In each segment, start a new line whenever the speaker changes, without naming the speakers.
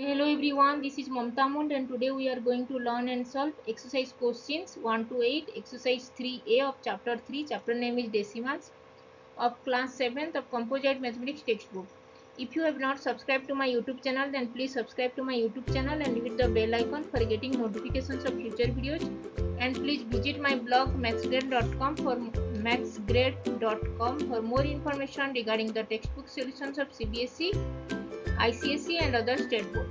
Hello everyone, this is Mamta Mund and today we are going to learn and solve exercise questions 1 to 8, exercise 3a of chapter 3, chapter name is decimals of class 7th of composite mathematics textbook. If you have not subscribed to my YouTube channel then please subscribe to my YouTube channel and hit the bell icon for getting notifications of future videos. And please visit my blog mathsgrade.com for mathsgrade.com for more information regarding the textbook solutions of CBSE ICSE and other state board.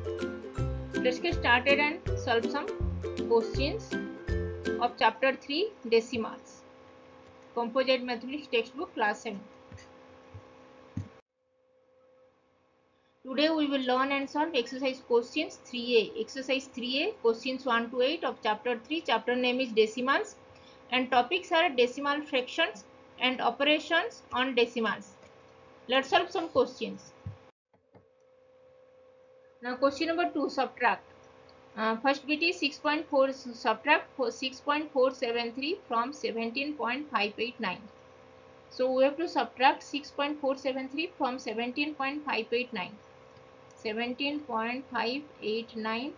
Let's get started and solve some questions of chapter 3 decimals. Composite mathematics textbook class 7. Today we will learn and solve exercise questions 3a. Exercise 3a questions 1 to 8 of chapter 3. Chapter name is decimals and topics are decimal fractions and operations on decimals. Let's solve some questions. Now question number 2 subtract. Uh, first bit is 6.4 subtract 6.473 from 17.589. So we have to subtract 6.473 from 17.589. 17.589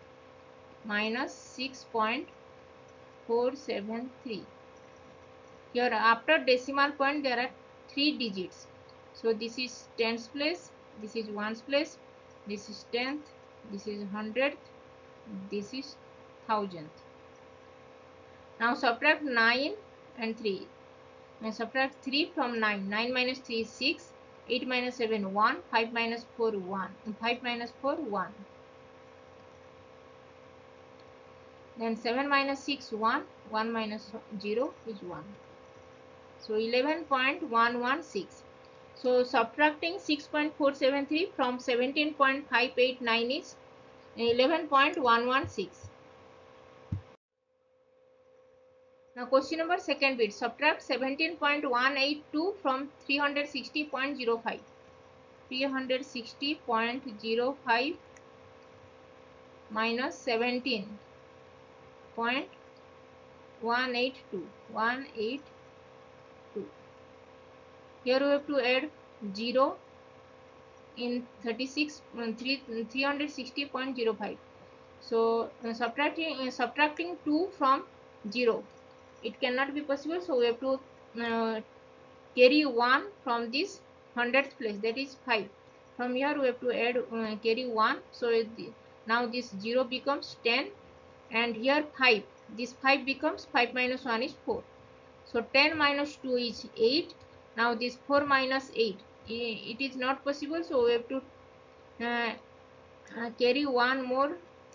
minus 6.473. Here after decimal point there are three digits. So this is tens place, this is ones place, this is tenth, this is hundredth, this is thousandth. Now subtract 9 and 3. Now subtract 3 from 9. 9 minus 3 is 6. 8 minus 7 1. 5 minus 4 1. 5 minus 4 1. Then 7 minus 6 1. 1 minus 0 is 1. So 11.116. So subtracting 6.473 from 17.589 is 11.116. Now question number second bit. Subtract 17.182 from 360.05. 360.05 minus 17.182. 182. Here we have to add 0 in 36 3, 360.05 so uh, subtracting uh, subtracting 2 from 0 it cannot be possible so we have to uh, carry 1 from this hundredth place that is 5 from here we have to add uh, carry 1 so now this 0 becomes 10 and here 5 this 5 becomes 5 minus 1 is 4 so 10 minus 2 is 8 now this 4 minus 8 it is not possible so we have to uh, uh, carry one more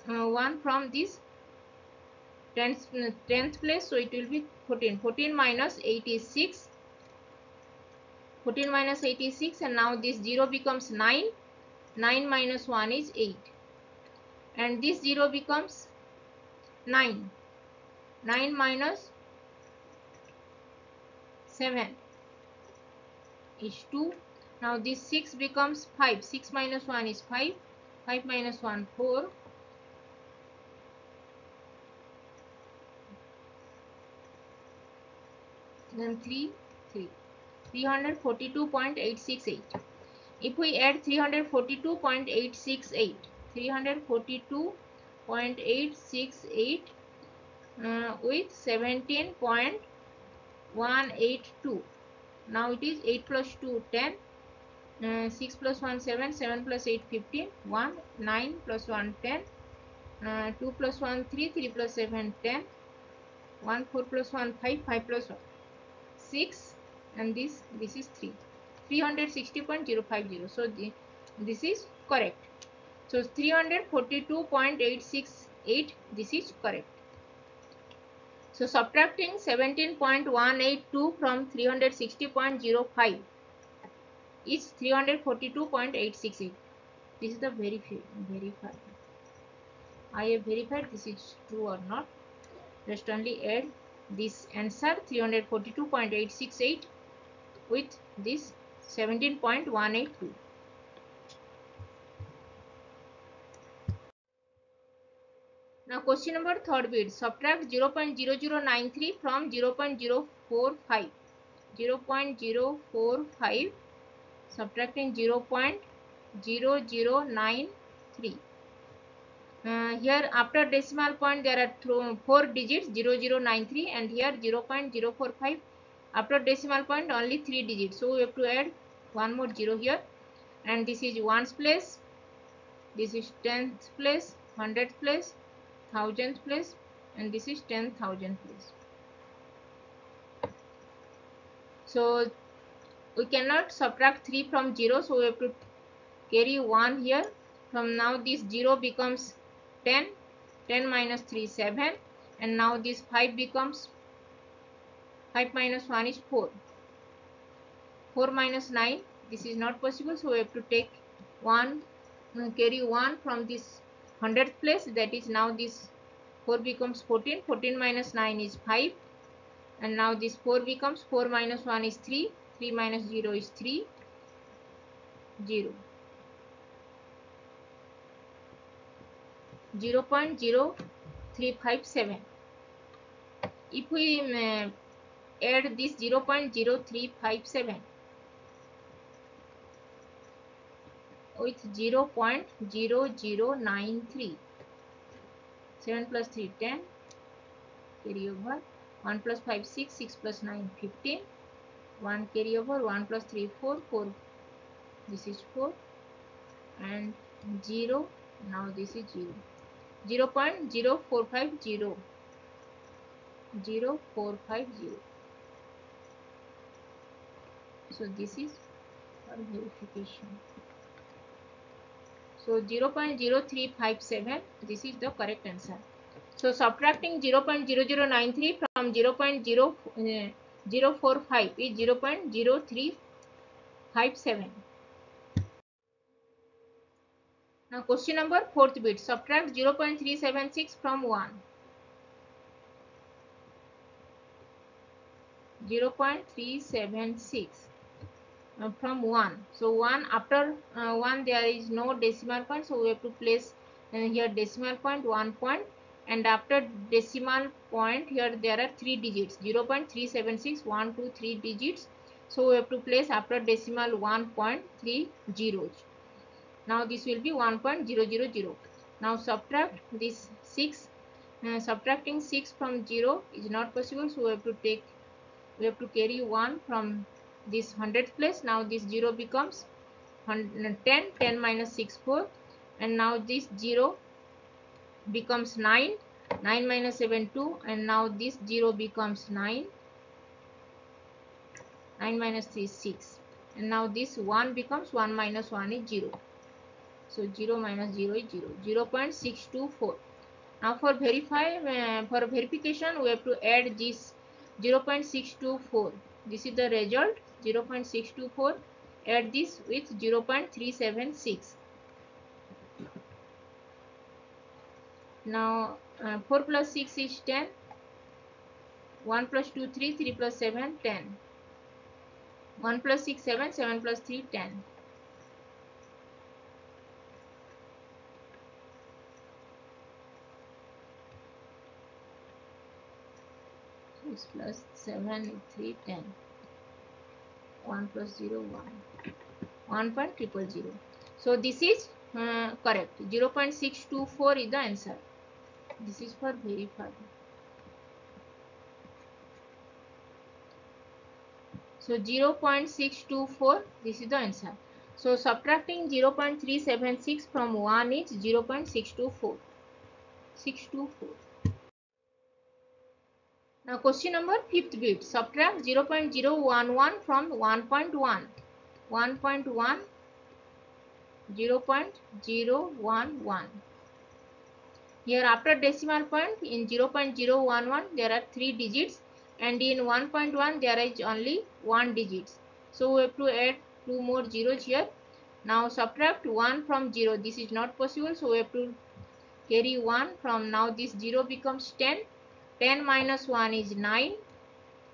uh, one from this 10th, 10th place so it will be 14 14 minus 8 is 6 14 minus 86 and now this 0 becomes 9 9 minus 1 is 8 and this 0 becomes 9 9 minus 7 is 2 now this 6 becomes 5. 6 minus 1 is 5. 5 minus 1, 4. Then 3, 3. 342.868. If we add 342.868, 342.868 uh, with 17.182. Now it is 8 plus 2, 10 uh, 6 plus 1 7 7 plus 8 15 1 9 plus 1 10 uh, 2 plus 1 3 3 plus 7 10 1 4 plus 1 5 5 plus 1 6 and this this is 3 360.050 so the, this is correct. So 342.868 this is correct. So subtracting 17.182 from 360.05 is 342.868 this is the verify verified. I have verified this is true or not. Just only add this answer 342.868 with this 17.182 now question number third bit. Subtract 0.0093 from 0.045 0.045 subtracting 0 0.0093 uh, here after decimal point there are four digits 0093 and here 0.045 after decimal point only three digits. So we have to add one more zero here. And this is ones place. This is tenth place hundredth place thousandth place and this is ten thousand place. So we cannot subtract 3 from 0 so we have to carry 1 here. From now this 0 becomes 10 10 minus 3 7 and now this 5 becomes 5 minus 1 is 4 4 minus 9 this is not possible so we have to take 1 uh, carry 1 from this 100th place. That is now this 4 becomes 14 14 minus 9 is 5 and now this 4 becomes 4 minus 1 is 3 3 minus 0 is 3 0 0 0.0357 if we uh, add this 0 0.0357 with 0 0.0093 7 plus 3 10 carry over 1 plus 5 6 6 plus 9 15 1 carry over 1 plus 3 4 4 this is 4 and 0 now this is 0 0 0.0450 0450 so this is for verification. So 0 0.0357 this is the correct answer. So subtracting 0 0.0093 from 0 uh, 0.045 is 0.0357 Now question number fourth bit. Subtract 0.376 from 1. 0.376 uh, from 1. So 1 after uh, 1 there is no decimal point. So we have to place uh, here decimal point 1 point and after decimal point here there are 3 digits. 0 0.376 1 2 3 digits. So we have to place after decimal 1.3 zeros. Now this will be 1.000 now subtract this 6 uh, subtracting 6 from 0 is not possible. So we have to take we have to carry 1 from this 100th place now this 0 becomes 10 10 minus 6 4 and now this 0 becomes 9 9 minus 7 2 and now this 0 becomes 9 9 minus 3 6 and now this 1 becomes 1 minus 1 is 0 so 0 minus 0 is 0. 0 0.624. Now for verify uh, for verification we have to add this 0 0.624. This is the result 0 0.624. Add this with 0 0.376. Now uh, 4 plus 6 is 10. 1 plus 2 3 3 plus 7 10. 1 plus 6 7 7 plus 3 10. 6 plus 7 3 10 1 plus 0 1 1 point triple zero so this is uh, correct 0 0.624 is the answer this is for verify so 0.624 this is the answer so subtracting 0.376 from 1 is 0.624 624 now question number fifth bit. Subtract 0.011 from 1.1. 1.1 0.011. Here after decimal point in 0.011 there are 3 digits and in 1.1 there is only 1 digits. So we have to add 2 more zeros here. Now subtract 1 from 0. This is not possible so we have to carry 1 from now this 0 becomes 10 10 minus 1 is 9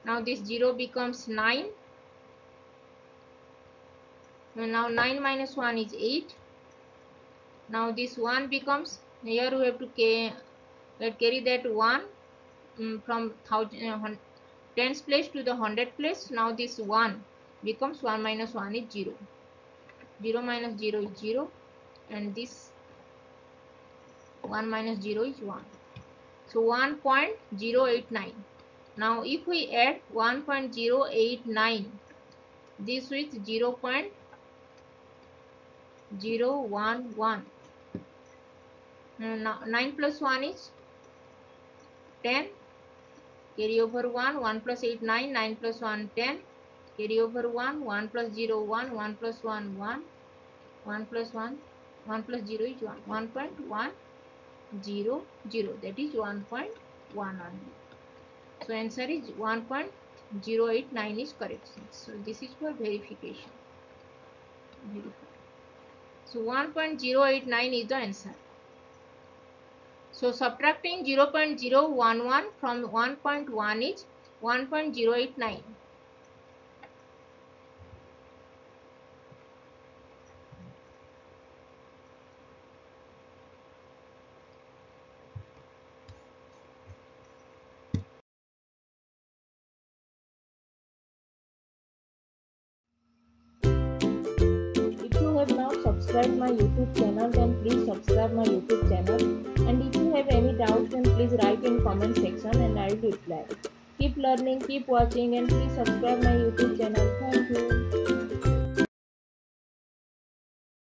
now this 0 becomes 9 and now 9 minus 1 is 8 now this 1 becomes here we have to carry that 1 um, from uh, tens place to the hundred place. Now this 1 becomes 1 minus 1 is 0 0 minus 0 is 0 and this 1 minus 0 is 1 so 1.089 now if we add 1.089 this with 0 0.011 now Mm, 9 plus 1 is 10 carry over 1 1 plus 8 9 9 plus 1 10 carry over 1 1 plus 0 1 1 plus 1 1 1 plus 1 1 plus 0 is 1 1.1 0 0 that is 1.1 only. So answer is 1.089 is correct. So this is for verification. So 1.089 is the answer so subtracting 0.011 from 1.1 is 1.089 not subscribed my youtube channel then please subscribe my youtube channel and if you have any doubts then please write in comment section and i will reply keep learning keep watching and please subscribe my youtube channel thank you